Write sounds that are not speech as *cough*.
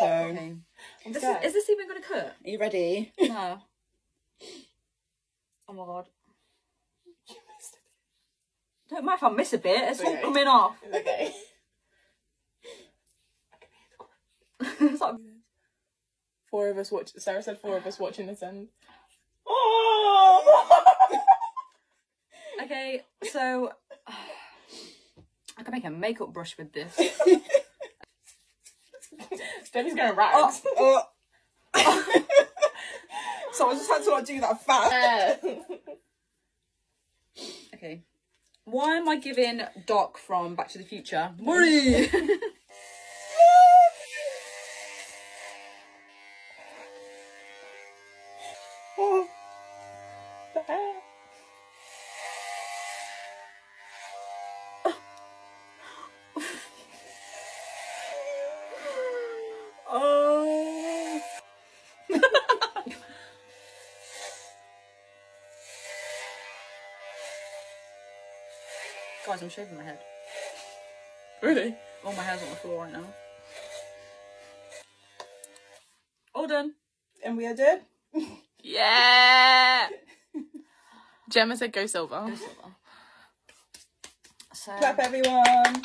So, Okay. This is, is this even going to cut? are you ready? No. *laughs* Oh my god. Don't mind if I miss a bit. It's all Okay. coming off. *laughs* okay. *laughs* it's like, Four of us watch. Sarah said four of us watching this end. Oh! okay, so *sighs* I can make a makeup brush with this. Debbie's going rags. Oh. *laughs* oh. *laughs* so I just had to like do that fast. Uh. Okay. Why am I giving Doc from Back to the Future? Murray! *laughs* Oh. Oh. Guys, I'm shaving my head. Really? All my hair's on the floor right now. All done. And we are done. Yeah. *laughs* Gemma said go silver. So, Clap everyone.